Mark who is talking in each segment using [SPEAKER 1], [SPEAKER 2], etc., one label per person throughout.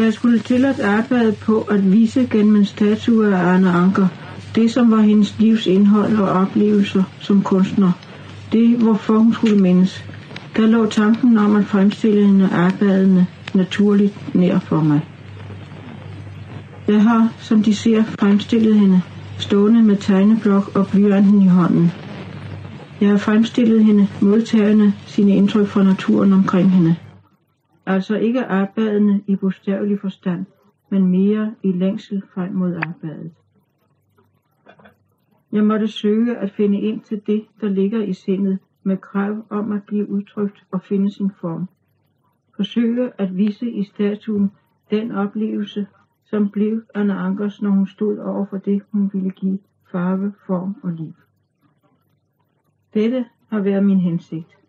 [SPEAKER 1] Der skulle til at arbejde på at vise gennem en statue af Arne Anker, det som var hendes livs indhold og oplevelser som kunstner, det hvorfor hun skulle mindes, der lå tanken om at fremstille hende arbejdende naturligt nær for mig. Jeg har, som de ser, fremstillet hende, stående med tegneblok og blyanten i hånden. Jeg har fremstillet hende, modtagende sine indtryk fra naturen omkring hende. Altså ikke arbejdende i bogstavelig forstand, men mere i længsel frem mod arbejdet. Jeg måtte søge at finde ind til det, der ligger i sindet, med krav om at blive udtrykt og finde sin form. Forsøge at vise i statuen den oplevelse, som blev Anna Ankers, når hun stod over for det, hun ville give farve, form og liv. Dette har været min hensigt.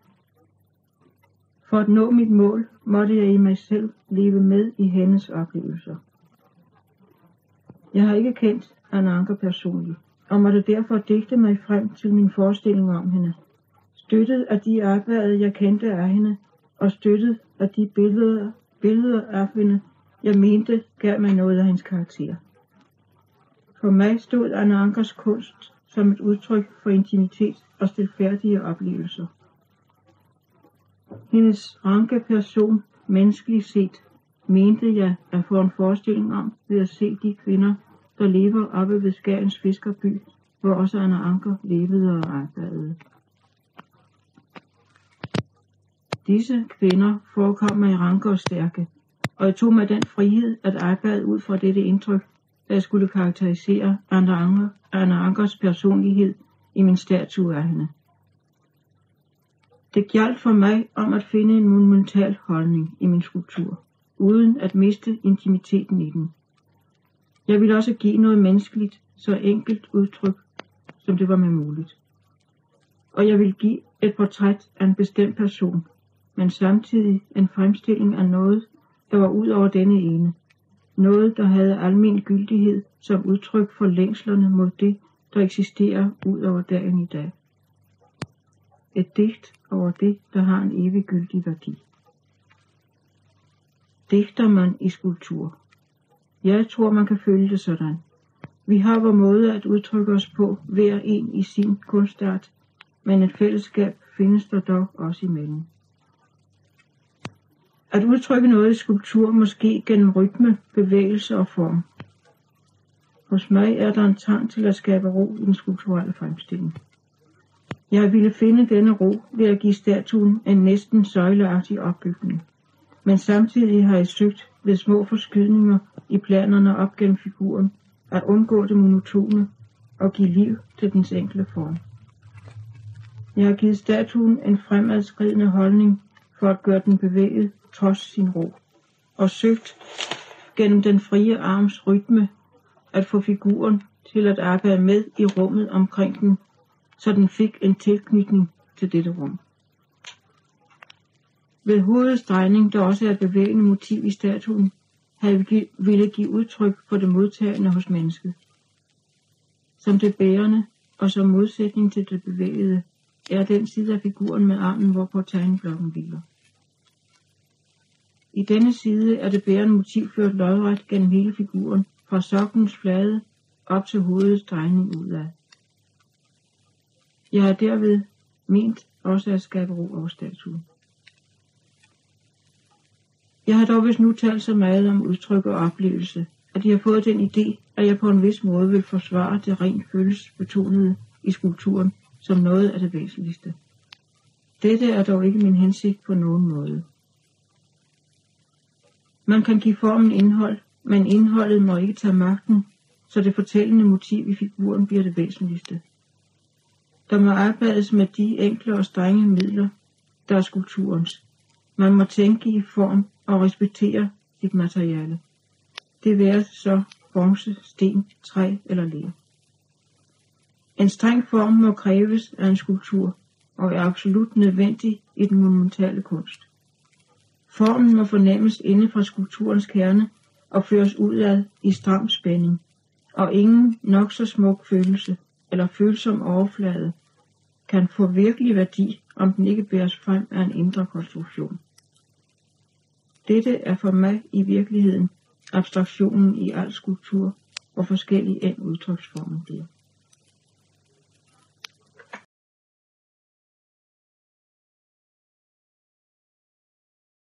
[SPEAKER 1] For at nå mit mål, måtte jeg i mig selv leve med i hendes oplevelser. Jeg har ikke kendt Ananka personligt, og måtte derfor digte mig frem til min forestilling om hende. Støttet af de arbejder, jeg kendte af hende, og støttet af de billeder, billeder af hende, jeg mente gav mig noget af hendes karakter. For mig stod Anna Ankers kunst som et udtryk for intimitet og stilfærdige oplevelser. Hendes ranke person, menneskeligt set, mente jeg at få en forestilling om ved at se de kvinder, der lever oppe ved Skagens Fiskerby, hvor også Anna Anker levede og arbejdede. Disse kvinder forekom mig ranke og stærke, og jeg tog mig den frihed at arbejde ud fra dette indtryk, der skulle karakterisere Anna, Anker, Anna Ankers personlighed i min statue af hende. Det gjaldt for mig om at finde en monumental holdning i min skulptur, uden at miste intimiteten i den. Jeg ville også give noget menneskeligt, så enkelt udtryk, som det var med muligt. Og jeg ville give et portræt af en bestemt person, men samtidig en fremstilling af noget, der var ud over denne ene. Noget, der havde almen gyldighed som udtryk for længslerne mod det, der eksisterer ud over dagen i dag. Et digt over det, der har en evig gyldig værdi. Digter man i skulptur? Jeg tror, man kan føle det sådan. Vi har vores måde at udtrykke os på, hver en i sin kunstart, men et fællesskab findes der dog også imellem. At udtrykke noget i skulptur måske gennem rytme, bevægelse og form. Hos mig er der en trang til at skabe ro i den skulpturelle fremstilling. Jeg ville finde denne ro ved at give statuen en næsten søjleagtig opbygning. Men samtidig har jeg søgt ved små forskydninger i planerne op gennem figuren at undgå det monotone og give liv til dens enkle form. Jeg har givet statuen en fremadskridende holdning for at gøre den bevæget trods sin ro, og søgt gennem den frie arms rytme at få figuren til at arbejde med i rummet omkring den, så den fik en tilknytning til dette rum. Ved hovedets drejning, der også er et bevægende motiv i statuen, havde vi ville give udtryk for det modtagende hos mennesket. Som det bærende og som modsætning til det bevægede, er den side af figuren med armen, hvorpå tegnblokken hviler. I denne side er det bærende motiv ført lodret gennem hele figuren, fra sokkens flade op til hovedets drejning udad. Jeg har derved ment også at skabe ro over statuen. Jeg har dog vist nu talt så meget om udtryk og oplevelse, at jeg har fået den idé, at jeg på en vis måde vil forsvare det rent følelsesbetonede i skulpturen som noget af det væsentligste. Dette er dog ikke min hensigt på nogen måde. Man kan give formen indhold, men indholdet må ikke tage magten, så det fortællende motiv i figuren bliver det væsentligste. Der må arbejdes med de enkle og strenge midler, der er skulpturens. Man må tænke i form og respektere sit materiale. Det være så bronze, sten, træ eller ler. En streng form må kræves af en skulptur og er absolut nødvendig i den monumentale kunst. Formen må fornemmes inde fra skulpturens kerne og føres udad i stram spænding, og ingen nok så smuk følelse eller følsom overflade kan få virkelig værdi, om den ikke bæres frem af en indre konstruktion. Dette er for mig i virkeligheden abstraktionen i al skulptur, hvor forskellige end udtryksformen bliver.